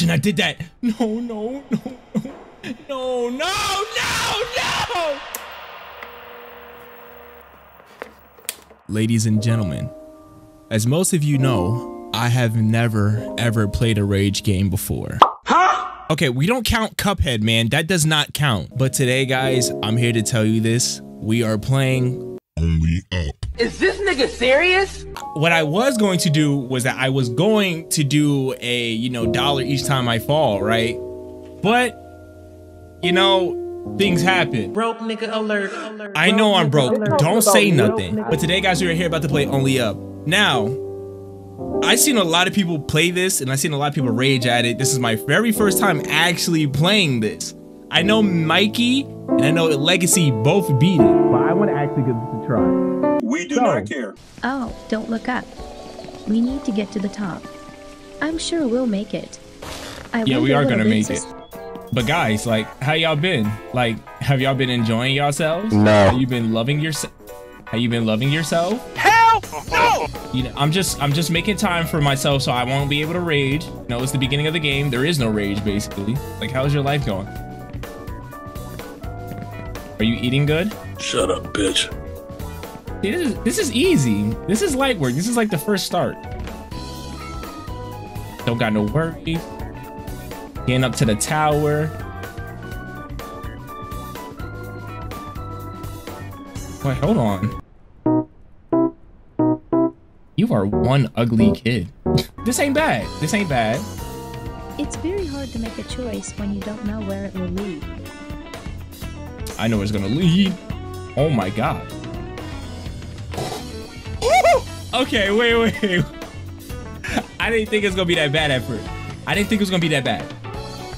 shouldn't have did that. No, no, no, no, no, no, no, no. Ladies and gentlemen, as most of you know, I have never ever played a rage game before. Huh? Okay, we don't count Cuphead, man. That does not count. But today, guys, I'm here to tell you this. We are playing Only Up. Is this nigga serious? What I was going to do was that I was going to do a, you know, dollar each time I fall, right? But, you know, things happen. Broke nigga alert. alert. I know I'm broke. Don't say nothing. But today, guys, we're here about to play Only Up. Now, I've seen a lot of people play this, and I've seen a lot of people rage at it. This is my very first time actually playing this. I know Mikey and I know Legacy both beat it, but I want to actually give this a try. We do so, not care. Oh, don't look up. We need to get to the top. I'm sure we'll make it. I yeah, we are gonna make it. But guys, like, how y'all been? Like, have y'all been enjoying yourselves? No. Have you been loving yourself? Have you been loving yourself? Hell no! You know, I'm just, I'm just making time for myself so I won't be able to rage. You know, it's the beginning of the game. There is no rage, basically. Like, how's your life going? Are you eating good? Shut up, bitch. This is, this is easy. This is light work. This is like the first start. Don't got no worries. Getting up to the tower. Wait, hold on. You are one ugly kid. this ain't bad. This ain't bad. It's very hard to make a choice when you don't know where it will lead. I know it's gonna lead. Oh my god. okay, wait, wait. I didn't think it was gonna be that bad at first. I didn't think it was gonna be that bad.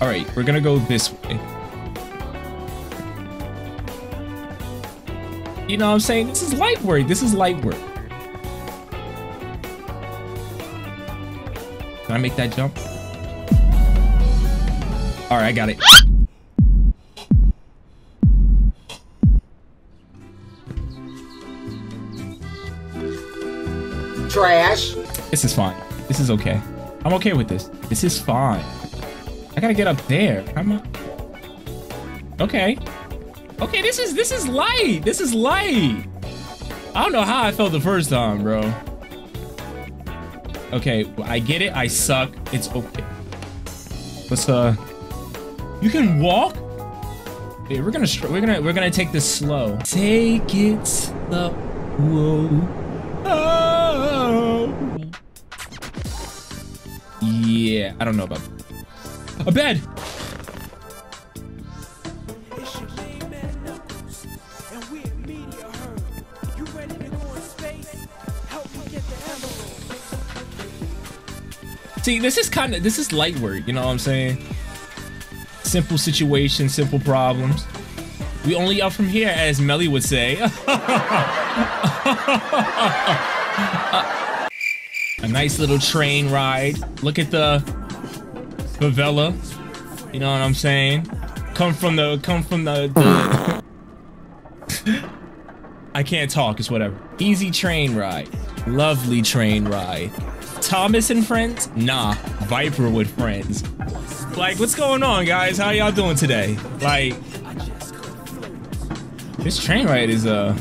All right, we're gonna go this way. You know what I'm saying? This is light work. This is light work. Can I make that jump? All right, I got it. Trash. This is fine. This is okay. I'm okay with this. This is fine. I gotta get up there. I'm okay. Okay, this is this is light. This is light. I don't know how I felt the first time, bro. Okay, I get it. I suck. It's okay. Let's uh. You can walk. Okay, we're gonna we're gonna we're gonna take this slow. Take it slow. Whoa. Yeah, I don't know about that. A bed. See, this is kind of, this is light work, you know what I'm saying? Simple situation, simple problems. We only up from here, as Melly would say. a nice little train ride. Look at the favela. You know what I'm saying? Come from the, come from the, the I can't talk, it's whatever. Easy train ride. Lovely train ride. Thomas and friends? Nah, Viper with friends. Like, what's going on, guys? How y'all doing today? Like, this train ride is, uh,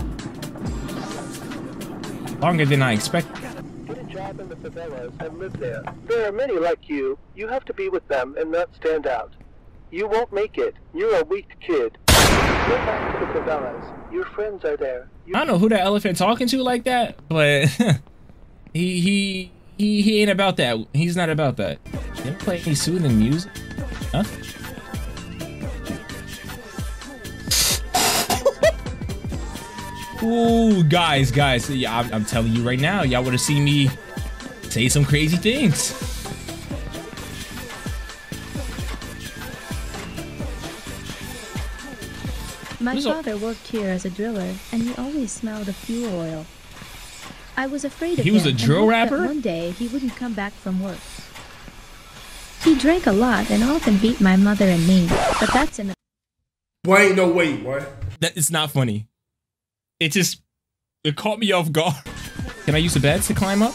longer than I expected. The and live there. There are many like you. You have to be with them and not stand out. You won't make it. You're a weak kid. Go back to the favelas. Your friends are there. You I don't know who that elephant talking to like that, but he he he he ain't about that. He's not about that. You play any soothing music? Huh? Ooh, guys, guys, yeah, I'm, I'm telling you right now, y'all would have seen me say some crazy things. My father worked here as a driller, and he always smelled of fuel oil. I was afraid of he him. He was a drill rapper? One day he wouldn't come back from work. He drank a lot and often beat my mother and me, but that's enough. Boy, ain't no way, boy. That is not funny. It just it caught me off guard. Can I use the beds to climb up?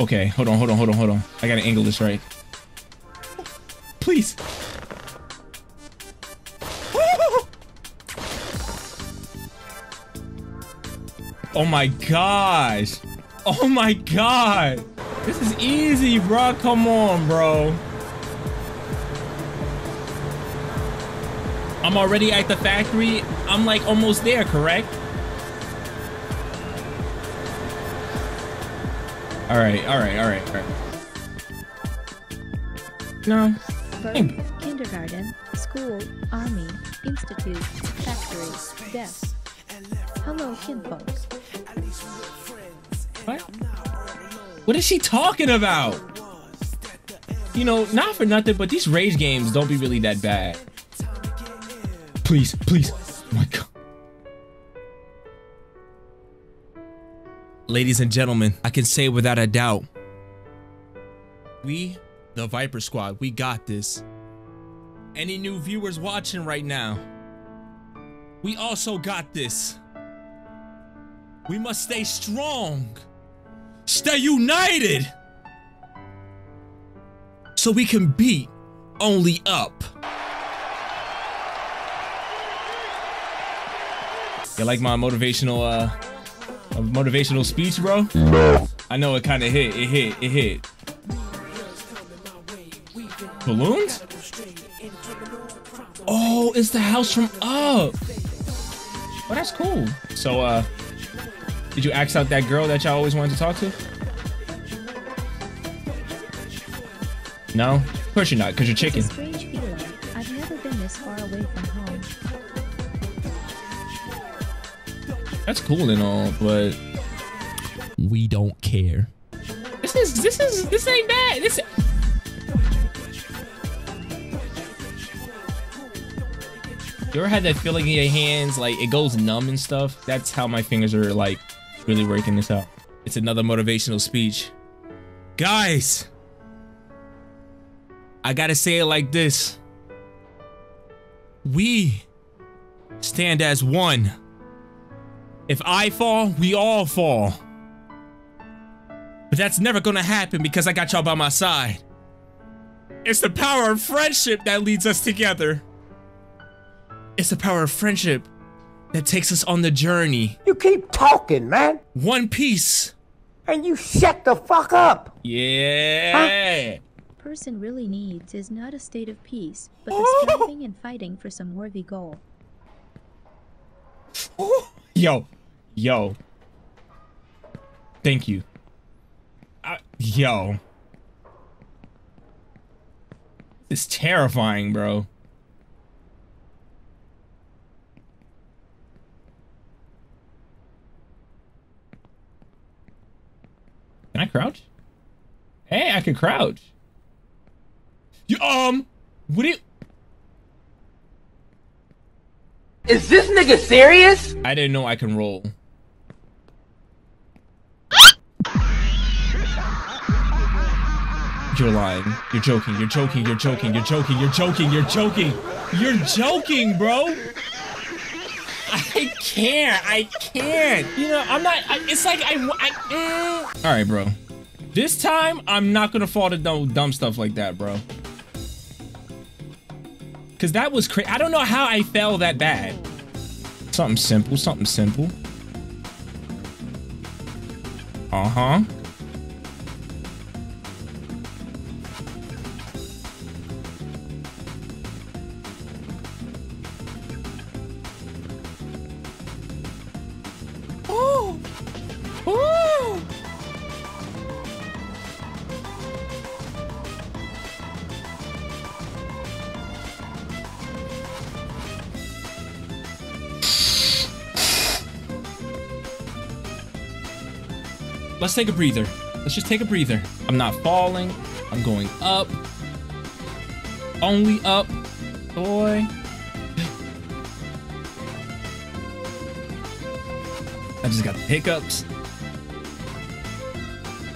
Okay, hold on, hold on, hold on, hold on. I gotta angle this right. Please. Oh my gosh. Oh my god. This is easy, bro. Come on, bro. I'm already at the factory. I'm like almost there, correct? All right, all right, all right, all right. No. Birth, kindergarten, school, army, institute, factory, desk. Hello, kinfolk. What? What is she talking about? You know, not for nothing, but these rage games don't be really that bad. Please, please. Oh my god. Ladies and gentlemen, I can say without a doubt, we, the Viper Squad, we got this. Any new viewers watching right now, we also got this. We must stay strong. Stay united. So we can beat only up. You like my motivational uh motivational speech, bro? No. I know it kind of hit. It hit. It hit. Balloons? Oh, it's the house from up. Oh, that's cool. So, uh, did you ask out that girl that y'all always wanted to talk to? No? Of course you're not, because you're chicken. It's a strange feeling. I've never been this far away from home. That's cool and all, but we don't care. This is this is this ain't bad. This You ever had that feeling in your hands like it goes numb and stuff? That's how my fingers are like really working this out. It's another motivational speech. Guys, I gotta say it like this. We stand as one. If I fall, we all fall. But that's never gonna happen because I got y'all by my side. It's the power of friendship that leads us together. It's the power of friendship that takes us on the journey. You keep talking, man. One piece. And you shut the fuck up. Yeah. Huh? Person really needs is not a state of peace, but the striving and fighting for some worthy goal. Yo, yo. Thank you. I, yo. It's terrifying, bro. Can I crouch? Hey, I can crouch. You um, would it? Is this nigga serious? I didn't know I can roll. You're lying. You're joking. You're joking. You're joking. You're joking. You're joking. You're joking. You're joking, bro. I can't. I can't. You know, I'm not. I, it's like I. I mm. All right, bro. This time, I'm not gonna fall to no dumb stuff like that, bro. Cause that was crazy. I don't know how I fell that bad. Something simple. Something simple. Uh huh. Let's take a breather. Let's just take a breather. I'm not falling. I'm going up. Only up. Boy. I just got the hiccups.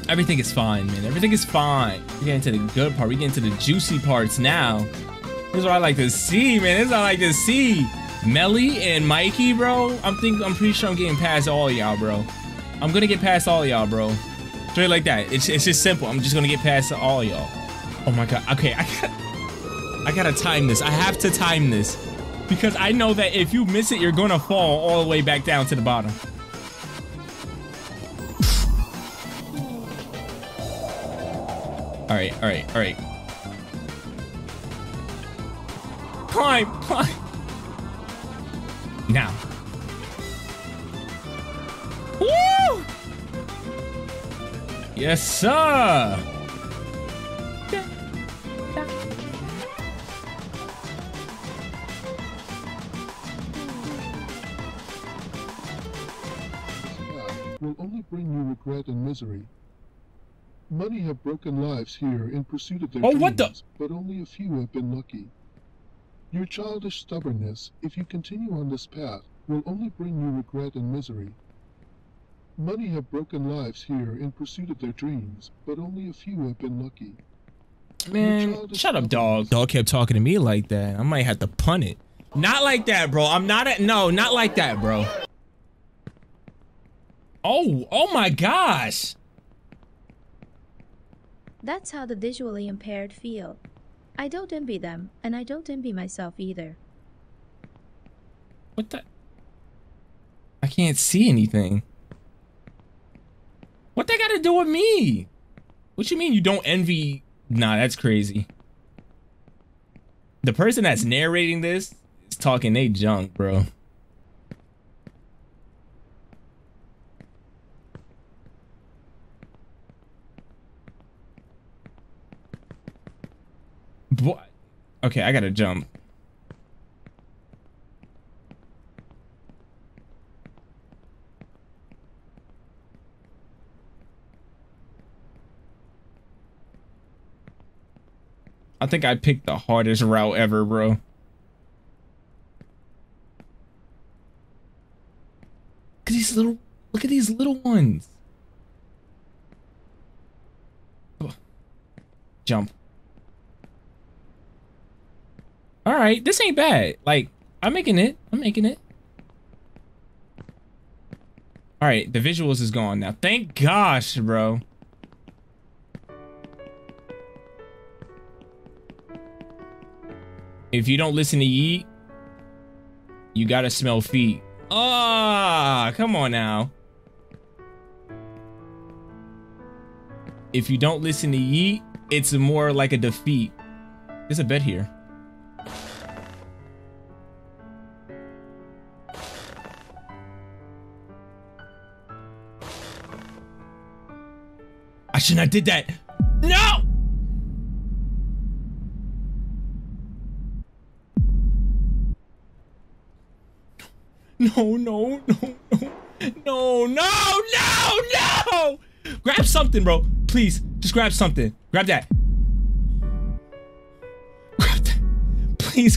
Everything is fine, man. Everything is fine. We're getting to the good part. We're getting to the juicy parts now. This is what I like to see, man. This is what I like to see. Melly and Mikey, bro. I'm think I'm pretty sure I'm getting past all y'all, bro. I'm gonna get past all y'all, bro. Straight like that. It's, it's just simple. I'm just gonna get past all y'all. Oh my god. Okay, I got I gotta time this. I have to time this. Because I know that if you miss it, you're gonna fall all the way back down to the bottom. Alright, alright, alright. Climb, climb. Now. Yes, sir. will only bring you regret and misery. Many have broken lives here in pursuit of their Oh, dreams, but only a few have been lucky. Your childish stubbornness, if you continue on this path, will only bring you regret and misery. Many have broken lives here in pursuit of their dreams, but only a few have been lucky. Man, shut up, dog. Dog kept talking to me like that. I might have to punt it. Not like that, bro. I'm not at no, not like that, bro. Oh, oh my gosh. That's how the visually impaired feel. I don't envy them, and I don't envy myself either. What the? I can't see anything. What they got to do with me? What you mean you don't envy? Nah, that's crazy. The person that's narrating this is talking they junk, bro. Okay, I gotta jump. I think I picked the hardest route ever, bro. Look at these little look at these little ones. Jump. All right, this ain't bad. Like, I'm making it. I'm making it. All right, the visuals is gone now. Thank gosh, bro. If you don't listen to Yeet, you gotta smell feet. Ah, come on now. If you don't listen to Yeet, it's more like a defeat. There's a bed here. I shouldn't have did that. No! No, no, no, no, no, no, no, no! Grab something, bro. Please, just grab something. Grab that. Grab that. Please.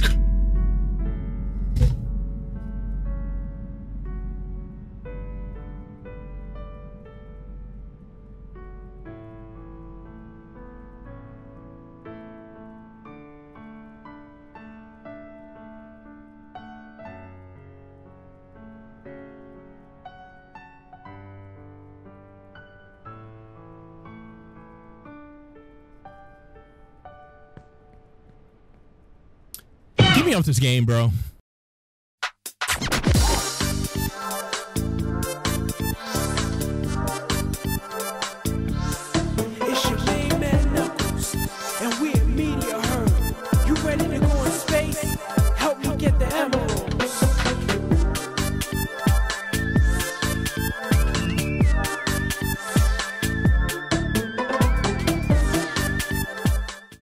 Me off this game, bro.